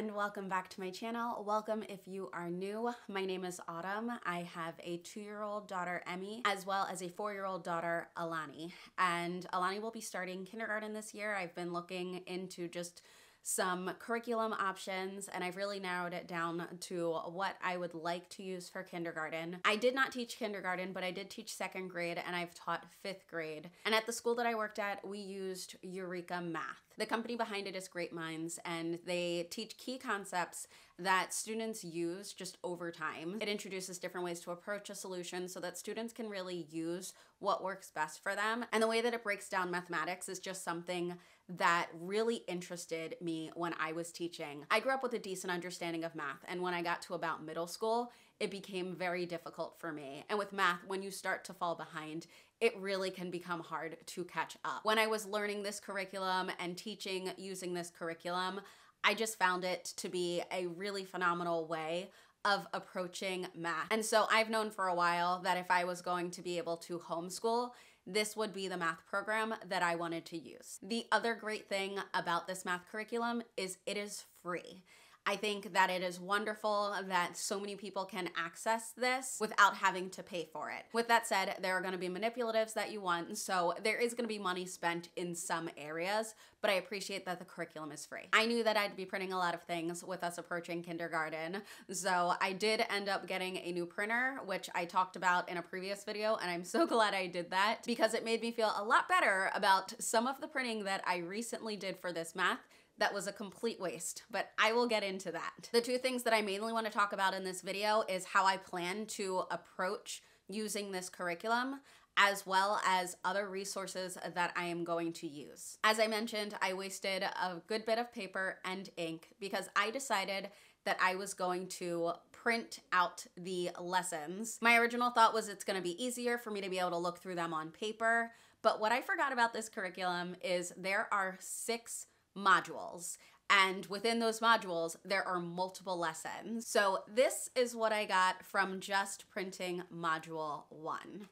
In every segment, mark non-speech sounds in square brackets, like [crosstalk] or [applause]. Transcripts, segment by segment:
and welcome back to my channel. Welcome if you are new. My name is Autumn. I have a two-year-old daughter, Emmy, as well as a four-year-old daughter, Elani. And Elani will be starting kindergarten this year. I've been looking into just some curriculum options and I've really narrowed it down to what I would like to use for kindergarten. I did not teach kindergarten, but I did teach second grade and I've taught fifth grade. And at the school that I worked at, we used Eureka Math. The company behind it is Great Minds, and they teach key concepts that students use just over time. It introduces different ways to approach a solution so that students can really use what works best for them. And the way that it breaks down mathematics is just something that really interested me when I was teaching. I grew up with a decent understanding of math, and when I got to about middle school, it became very difficult for me. And with math, when you start to fall behind, it really can become hard to catch up. When I was learning this curriculum and teaching using this curriculum, I just found it to be a really phenomenal way of approaching math. And so I've known for a while that if I was going to be able to homeschool, this would be the math program that I wanted to use. The other great thing about this math curriculum is it is free. I think that it is wonderful that so many people can access this without having to pay for it. With that said, there are going to be manipulatives that you want, so there is going to be money spent in some areas, but I appreciate that the curriculum is free. I knew that I'd be printing a lot of things with us approaching kindergarten, so I did end up getting a new printer, which I talked about in a previous video, and I'm [laughs] so glad I did that because it made me feel a lot better about some of the printing that I recently did for this math that was a complete waste, but I will get into that. The two things that I mainly want to talk about in this video is how I plan to approach using this curriculum as well as other resources that I am going to use. As I mentioned, I wasted a good bit of paper and ink because I decided that I was going to print out the lessons. My original thought was it's gonna be easier for me to be able to look through them on paper, but what I forgot about this curriculum is there are six modules. And within those modules, there are multiple lessons. So this is what I got from just printing module one.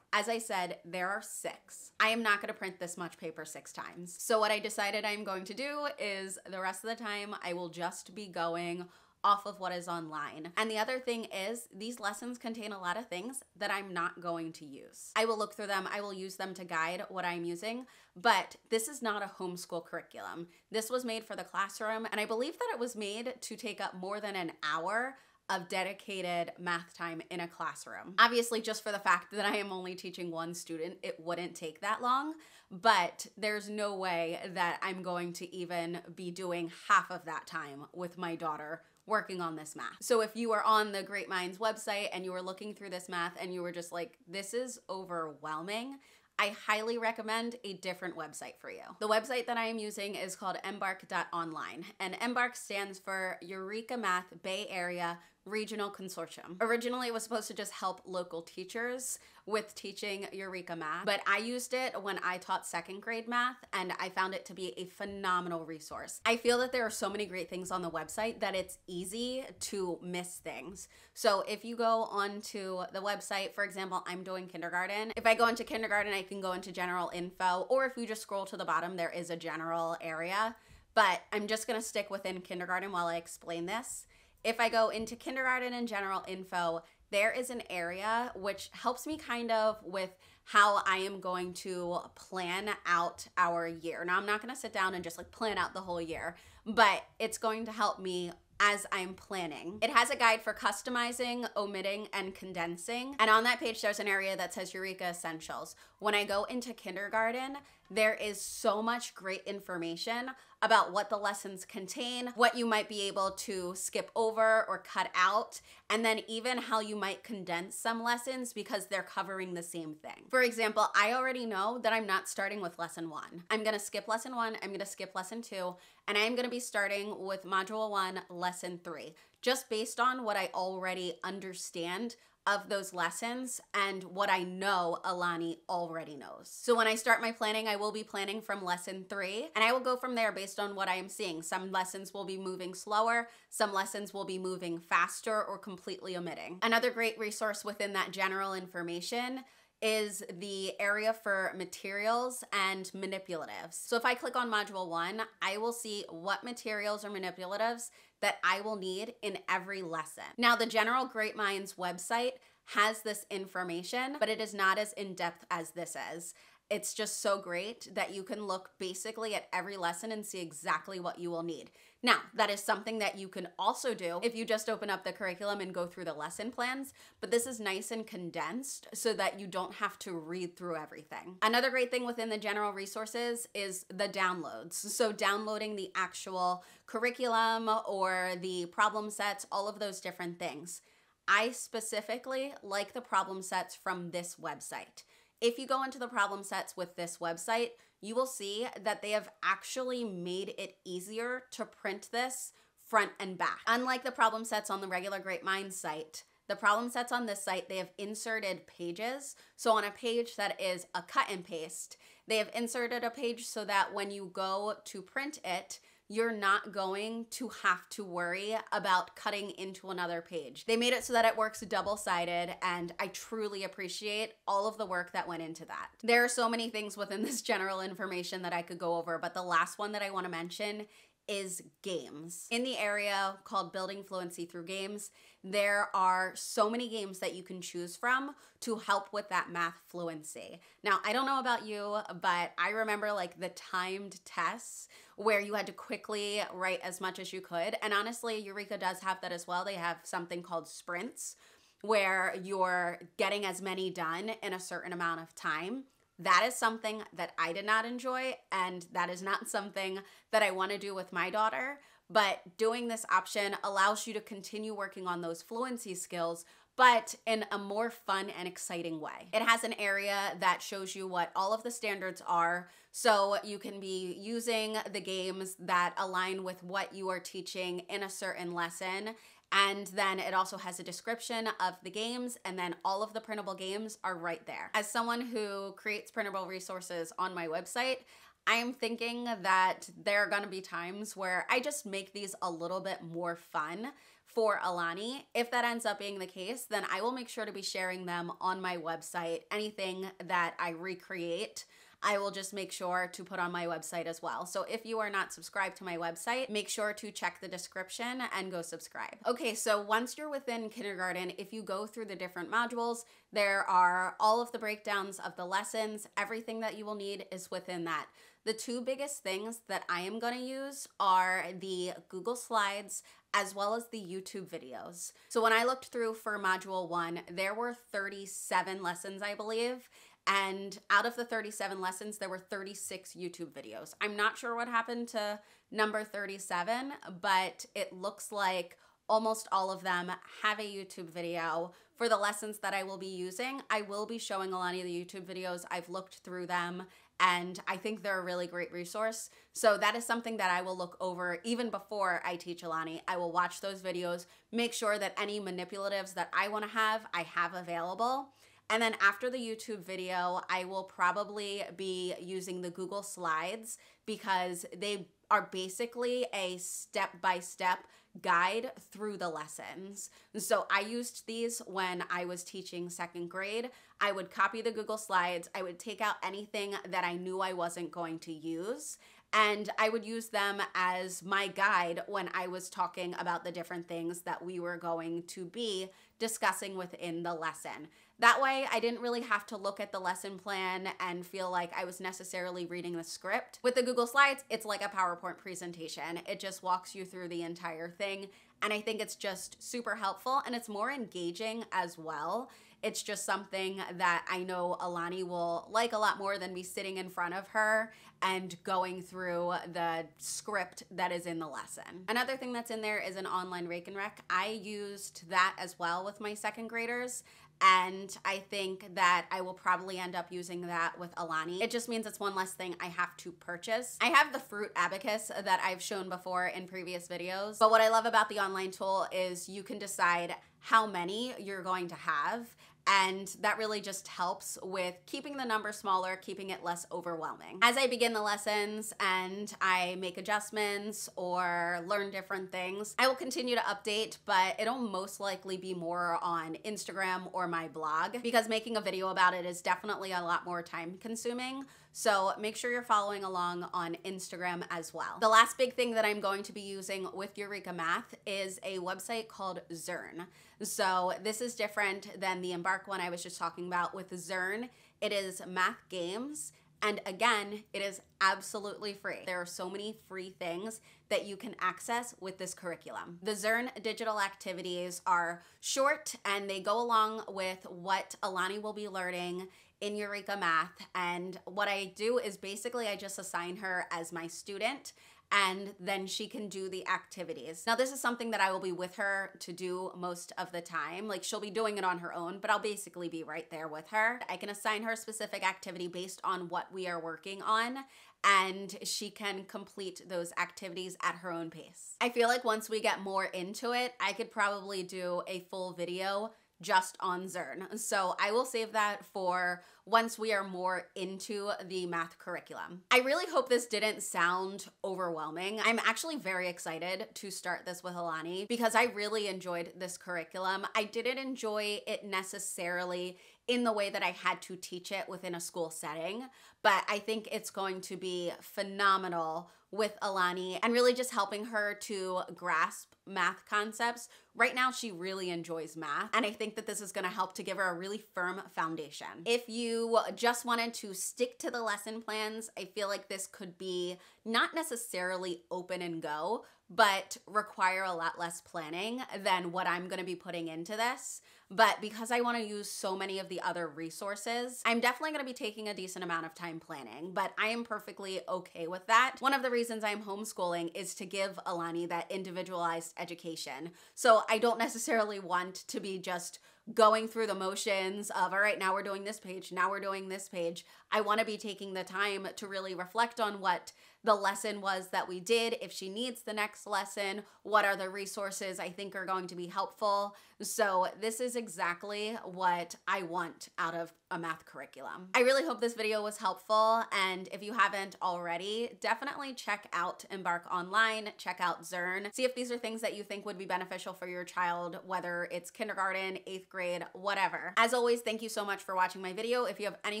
As I said, there are six. I am not gonna print this much paper six times. So what I decided I'm going to do is the rest of the time, I will just be going off of what is online. And the other thing is these lessons contain a lot of things that I'm not going to use. I will look through them, I will use them to guide what I'm using, but this is not a homeschool curriculum. This was made for the classroom, and I believe that it was made to take up more than an hour of dedicated math time in a classroom. Obviously, just for the fact that I am only teaching one student, it wouldn't take that long, but there's no way that I'm going to even be doing half of that time with my daughter working on this math. So if you are on the Great Minds website and you were looking through this math and you were just like, this is overwhelming, I highly recommend a different website for you. The website that I am using is called embarc.online, and Embarc stands for Eureka Math Bay Area Regional Consortium. Originally, it was supposed to just help local teachers with teaching Eureka Math, but I used it when I taught second grade math and I found it to be a phenomenal resource. I feel that there are so many great things on the website that it's easy to miss things. So if you go onto the website, for example, I'm doing kindergarten. If I go into kindergarten, I can go into general info, or if you just scroll to the bottom, there is a general area but I'm just gonna stick within kindergarten while I explain this. If I go into kindergarten and general info, there is an area which helps me kind of with how I am going to plan out our year. Now, I'm not going to sit down and just like plan out the whole year, but it's going to help me as I'm planning. It has a guide for customizing, omitting, and condensing. And on that page, there's an area that says Eureka Essentials. When I go into kindergarten, there is so much great information about what the lessons contain, what you might be able to skip over or cut out, and then even how you might condense some lessons because they're covering the same thing. For example, I already know that I'm not starting with lesson one. I'm gonna skip lesson one, I'm gonna skip lesson two, and I'm gonna be starting with module one, lesson three, just based on what I already understand of those lessons and what I know Elani already knows. So when I start my planning, I will be planning from lesson three and I will go from there based on what I am seeing. Some lessons will be moving slower, some lessons will be moving faster or completely omitting. Another great resource within that general information is the area for materials and manipulatives. So if I click on module one, I will see what materials or manipulatives that I will need in every lesson. Now, the General Great Minds website has this information, but it is not as in depth as this is it's just so great that you can look basically at every lesson and see exactly what you will need. Now, that is something that you can also do if you just open up the curriculum and go through the lesson plans, but this is nice and condensed so that you don't have to read through everything. Another great thing within the general resources is the downloads. So, downloading the actual curriculum or the problem sets, all of those different things. I specifically like the problem sets from this website. If you go into the problem sets with this website, you will see that they have actually made it easier to print this front and back. Unlike the problem sets on the regular Great Minds site, the problem sets on this site, they have inserted pages. So on a page that is a cut and paste, they have inserted a page so that when you go to print it, you're not going to have to worry about cutting into another page. They made it so that it works double sided, and I truly appreciate all of the work that went into that. There are so many things within this general information that I could go over, but the last one that I want to mention is games. In the area called Building Fluency Through Games, there are so many games that you can choose from to help with that math fluency. Now, I don't know about you, but I remember like the timed tests where you had to quickly write as much as you could. And honestly, Eureka does have that as well. They have something called sprints where you're getting as many done in a certain amount of time. That is something that I did not enjoy, and that is not [laughs] something that I want to do with my daughter. But doing this option allows you to continue working on those fluency skills, but in a more fun and exciting way. It has an area that shows you what all of the standards are, so you can be using the games that align with what you are teaching in a certain lesson and then it also has a description of the games, and then all of the printable games are right there. As someone who creates printable resources on my website, I am thinking that there are gonna be times where I just make these a little bit more fun for Elani. If that ends up being the case, then I will make sure to be sharing them on my website. Anything that I recreate I will just make sure to put on my website as well. So if you are not subscribed to my website, make sure to check the description and go subscribe. Okay, so once you're within kindergarten, if you go through the different modules, there are all of the breakdowns of the lessons. Everything that you will need is within that. The two biggest things that I am going to use are the Google Slides as well as the YouTube videos. So when I looked through for module one, there were 37 lessons, I believe. And out of the 37 lessons, there were 36 YouTube videos. I'm not sure what happened to number 37, but it looks like almost all of them have a YouTube video for the lessons that I will be using. I will be showing Elani the YouTube videos. I've looked through them and I think they're a really great resource. So that is something that I will look over even before I teach Elani. I will watch those videos, make sure that any manipulatives that I want to have, I have available. And then after the YouTube video, I will probably be using the Google Slides because they are basically a step by step guide through the lessons. So I used these when I was teaching second grade. I would copy the Google Slides, I would take out anything that I knew I wasn't going to use. And I would use them as my guide when I was talking about the different things that we were going to be discussing within the lesson. That way, I didn't really have to look at the lesson plan and feel like I was necessarily reading the script. With the Google Slides, it's like a PowerPoint presentation. It just walks you through the entire thing. And I think it's just super helpful and it's more engaging as well. It's just something that I know Elani will like a lot more than me sitting in front of her and going through the script that is in the lesson. Another thing that's in there is an online rekenrek. I used that as well with my second graders and I think that I will probably end up using that with Elani. It just means it's one less thing I have to purchase. I have the fruit abacus that I've shown before in previous videos, but what I love about the online tool is you can decide how many you're going to have And that really just helps with keeping the number smaller, keeping it less overwhelming. As I begin the lessons and I make adjustments or learn different things, I will continue to update, but it'll most likely be more on Instagram or my blog because making a video about it is definitely a lot more time consuming. So make sure you're following along on Instagram as well. The last big thing that I'm going to be using with Eureka Math is a website called Zearn. So this is different than the Embarc one I was just talking about with Zearn. It is math games. And again, it is absolutely free. There are so many free things that you can access with this curriculum. The Zearn digital activities are short and they go along with what Elani will be learning in Eureka Math. And what I do is basically I just assign her as my student and then she can do the activities. Now, this is something that I will be with her to do most of the time. Like, she'll be doing it on her own, but I'll basically be right there with her. I can assign her a specific activity based on what we are working on, and she can complete those activities at her own pace. I feel like once we get more into it, I could probably do a full video just on Zearn. So I will save that for once we are more into the math curriculum. I really hope this didn't sound overwhelming. I'm actually very excited to start this with Elani because I really enjoyed this curriculum. I didn't enjoy it necessarily in the way that I had to teach it within a school setting, but I think it's going to be phenomenal with Elani and really just helping her to grasp math concepts. Right now, she really enjoys math, and I think that this is gonna help to give her a really firm foundation. If you just wanted to stick to the lesson plans, I feel like this could be not necessarily open and go, but require a lot less planning than what I'm gonna be putting into this. But because I wanna use so many of the other resources, I'm definitely gonna be taking a decent amount of time planning, but I am perfectly okay with that. One of the reasons I'm homeschooling is to give Elani that individualized education. So I don't necessarily want to be just going through the motions of, all right, now we're doing this page, now we're doing this page. I want to be taking the time to really reflect on what the lesson was that we did. If she needs the next lesson, what are the resources I think are going to be helpful? So, this is exactly what I want out of a math curriculum. I really hope this video was helpful. And if you haven't already, definitely check out Embarc Online, check out Zearn, see if these are things that you think would be beneficial for your child, whether it's kindergarten, eighth grade, whatever. As always, thank you so much for watching my video. If you have any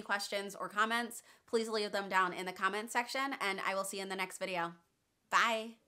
questions or comments, please leave them down in the comment section and I will see you in the next video. Bye.